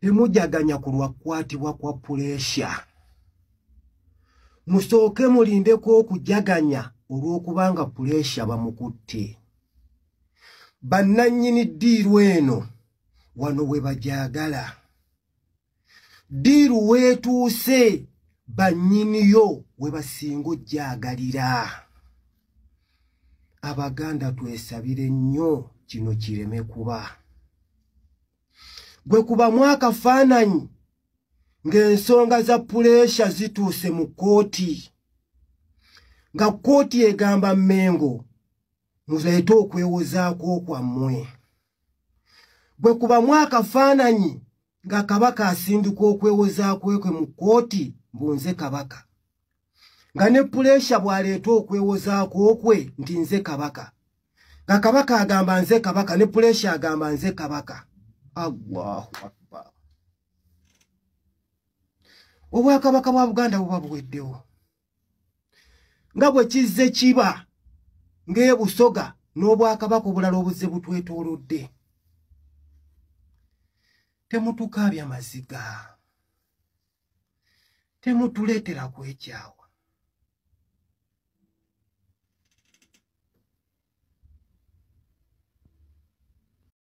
temujaganya ku lwakwatibwa kwa puleesha musooke mulindeko okujaganya olw'okubanga puleesha bamukutte. Bannannyini ddiiru eno wano we bajagala ddiiru weetuuse bannyiniyo we basinga ojjagalira. Abaganda twesabire nnyo kino kireme kuba gwe kubamu akafaananyi ng'ensonga za puleesha zituuse mu kkooti. Nga kkooti egamba mmengo muleete okwewozaako kwammwe. Gwe kubamu akafaananyi nga kabaka asindika okwewozaako kwe mu kkooti mbunze kabaka. Nga ne puleesha bw'aleeta okwewozaako kwe nti nze kabaka. Nga kabaka agamba nze kabaka ne puleesha agamba nze kabaka allahu akbar. Obwakabaka bwa buganda buba buweddewo. Nga bwe kizze kiba ng'ebusoga n'obwakabaka obulala obuzze butwetoolodde. Temutukaabya maziga. Temutuleetera kwekyawo